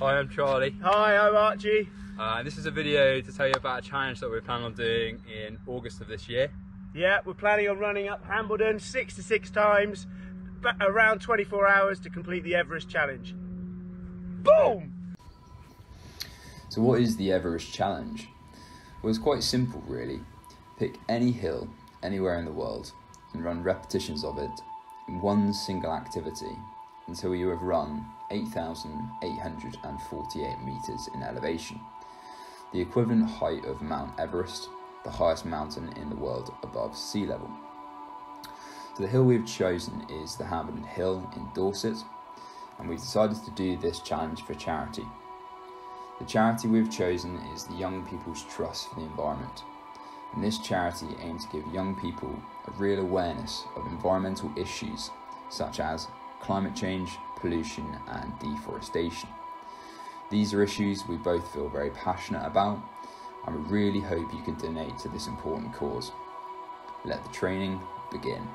Hi, I'm Charlie. Hi, I'm Archie. Uh, this is a video to tell you about a challenge that we're planning on doing in August of this year. Yeah, we're planning on running up Hambledon six to six times, but around 24 hours to complete the Everest Challenge. Boom! So, what is the Everest Challenge? Well, it's quite simple, really. Pick any hill anywhere in the world and run repetitions of it in one single activity until you have run 8,848 metres in elevation, the equivalent height of Mount Everest, the highest mountain in the world above sea level. So the hill we've chosen is the Hambledon Hill in Dorset, and we've decided to do this challenge for charity. The charity we've chosen is the Young People's Trust for the Environment, and this charity aims to give young people a real awareness of environmental issues such as climate change, pollution, and deforestation. These are issues we both feel very passionate about, and we really hope you can donate to this important cause. Let the training begin.